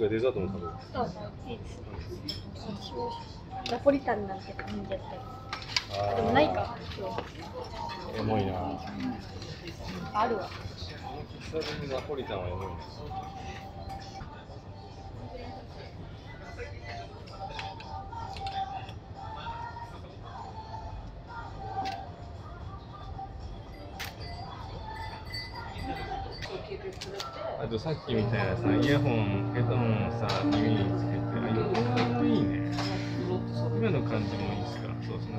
かデザートも食べるそうそう。いいです私もナポリタンなんて感じだったでもないかエモいなあるわ久々にナポリタンはエモいな。あとさっきみたいなさイヤホンドホンをさ耳につけてあ横かっこいいね。今の感じもいいっすか？そうですね。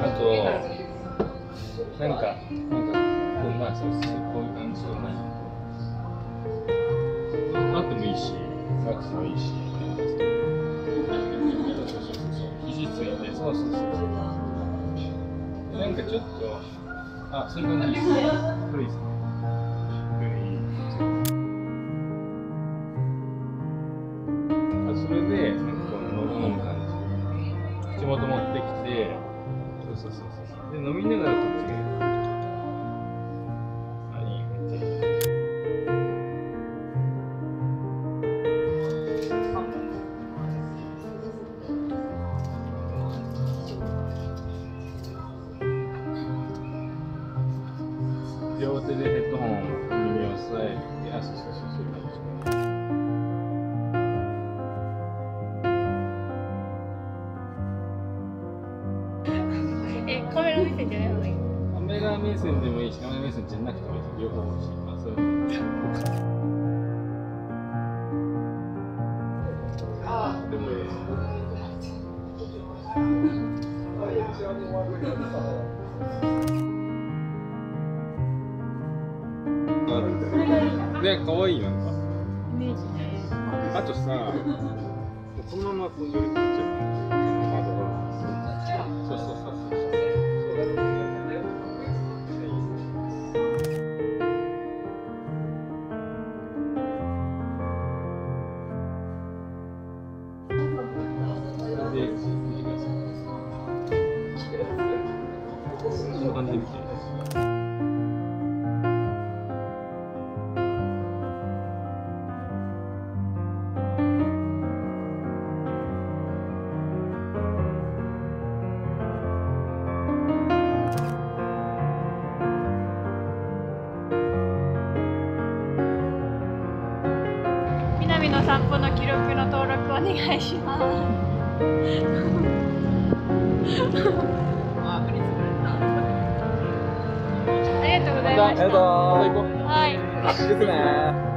あとなんかなんかこうまあそうそうこういう感じのなんかあってもいいしなくてもいいし。そうそうそうなんかちょっとあそれがいい。ですこれいいですね。それでなんかこう飲む感じ。口元持ってきて。そうそうそうそう。で飲みながら両手でヘッドホン耳を押さえてあそうそうそうそういう感じえカメラ見せてない方がいいカメラ目線でもいいし、カメラ目線じゃなくてもいいし、両方欲しい。まあ、そういうの。でもいいです。ね、可愛いなんか。イメージねあとさ、このままこう寄り切っちゃう。窓が。そうそうそう。の散歩の記録の登録お願いします。ありがとうございました。はいですね。